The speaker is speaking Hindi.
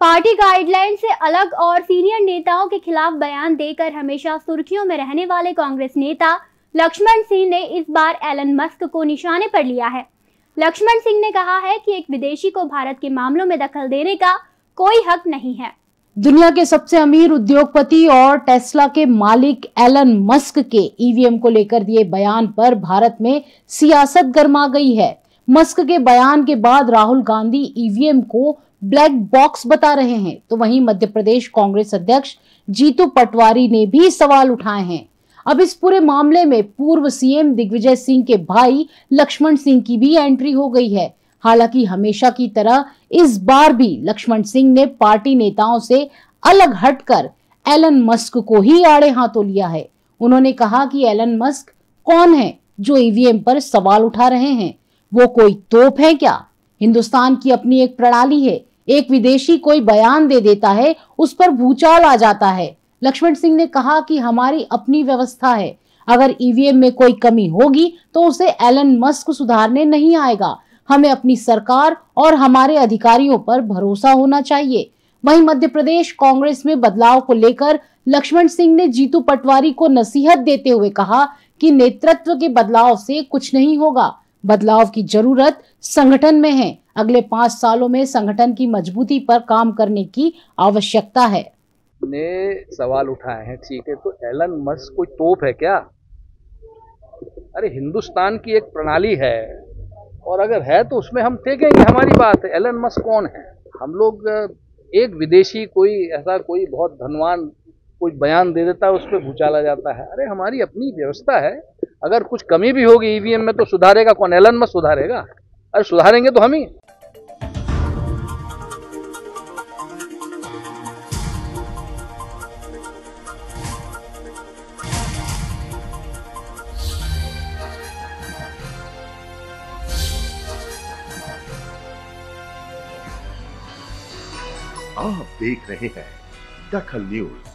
पार्टी गाइडलाइन से अलग और सीनियर नेताओं के खिलाफ बयान देकर हमेशा सुर्खियों में रहने वाले कांग्रेस नेता लक्ष्मण सिंह ने इस बार एलन मस्क को निशाने पर लिया है। लक्ष्मण सिंह ने कहा है कि एक विदेशी को भारत के मामलों में दखल देने का कोई हक नहीं है। दुनिया के सबसे अमीर उद्योगपति और टेस्ला के मालिक एलन मस्क के ईवीएम को लेकर दिए बयान पर भारत में सियासत गर्मा गई है। मस्क के बयान के बाद राहुल गांधी ईवीएम को ब्लैक बॉक्स बता रहे हैं। तो वहीं मध्य प्रदेश कांग्रेस अध्यक्ष जीतू पटवारी ने भी सवाल उठाए हैं। अब इस पूरे मामले में पूर्व सीएम दिग्विजय सिंह के भाई लक्ष्मण सिंह की भी एंट्री हो गई है। हालाँकि हमेशा की तरह इस बार भी लक्ष्मण सिंह ने पार्टी नेताओं से अलग हटकर एलन मस्क को ही आड़े हाथों लिया है। उन्होंने कहा कि एलन मस्क कौन है जो ईवीएम पर सवाल उठा रहे हैं? वो कोई तोप है क्या? हिंदुस्तान की अपनी एक प्रणाली है। एक विदेशी कोई बयान दे देता है, उस पर भूचाल आ जाता है। लक्ष्मण सिंह ने कहा कि हमारी अपनी व्यवस्था है। अगर ईवीएम में कोई कमी होगी तो उसे एलन मस्क सुधारने नहीं आएगा। हमें अपनी सरकार और हमारे अधिकारियों पर भरोसा होना चाहिए। वहीं मध्य प्रदेश कांग्रेस में बदलाव को लेकर लक्ष्मण सिंह ने जीतू पटवारी को नसीहत देते हुए कहा कि नेतृत्व के बदलाव से कुछ नहीं होगा। बदलाव की ज़रूरत संगठन में है। अगले पाँच सालों में संगठन की मजबूती पर काम करने की आवश्यकता है। ने सवाल उठाए हैं, ठीक है तो एलन मस्क कोई तोप है क्या? अरे, हिंदुस्तान की एक प्रणाली है, और अगर है तो उसमें हम फेंकेंगे हमारी बात है, एलन मस्क कौन है? हम लोग, एक विदेशी कोई, ऐसा कोई बहुत धनवान कोई बयान दे देता है, उस पर भूचाला जाता है। अरे, हमारी अपनी व्यवस्था है, अगर कुछ कमी भी होगी ईवीएम में तो सुधारेगा कौन? एलन मस्क सुधारेगा? अरे सुधारेंगे तो हम ही। आप देख रहे हैं दखल न्यूज़।